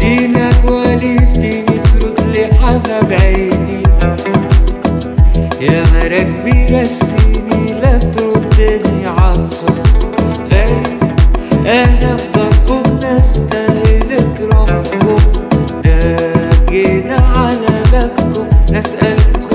دينك والفتني ترد لي حباب يا لا تردني عطشان غالي أنا بضلكم نستاهلك ربكم داجينا على بابكم نسألكم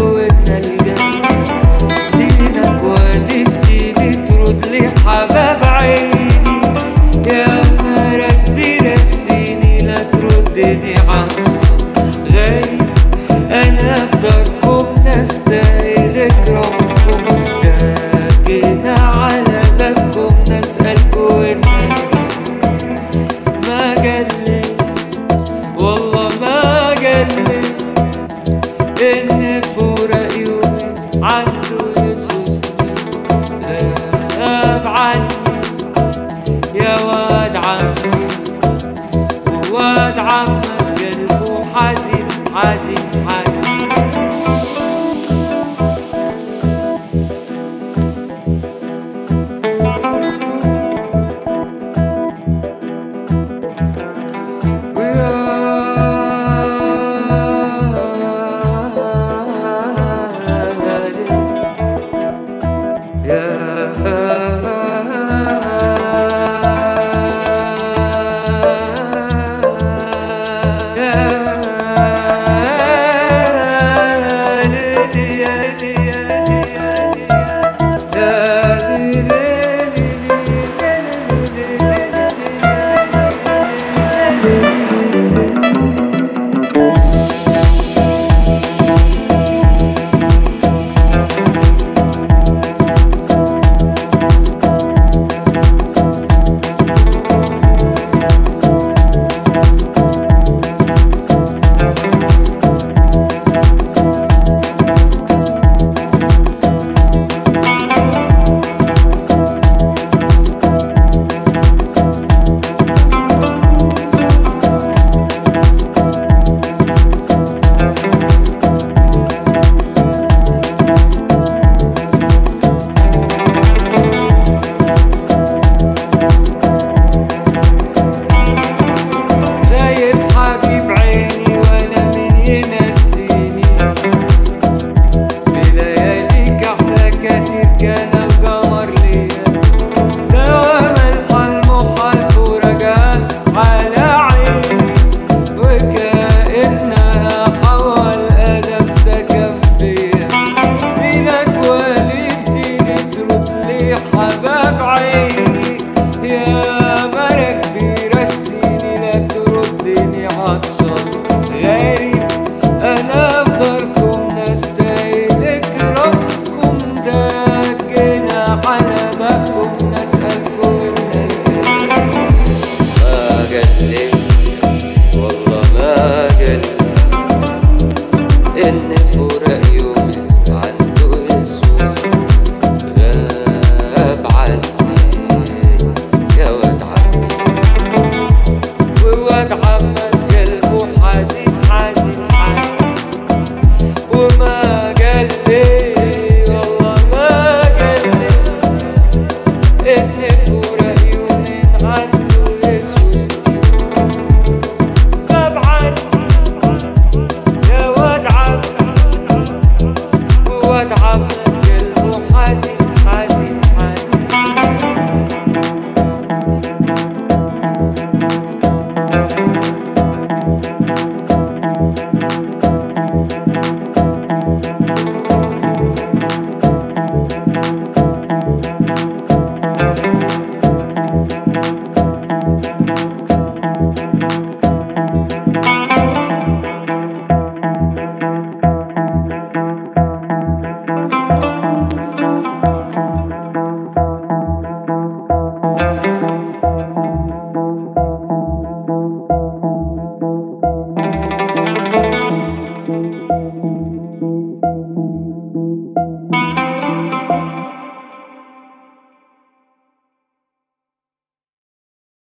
por.